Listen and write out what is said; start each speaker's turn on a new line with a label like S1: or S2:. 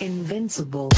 S1: Invincible.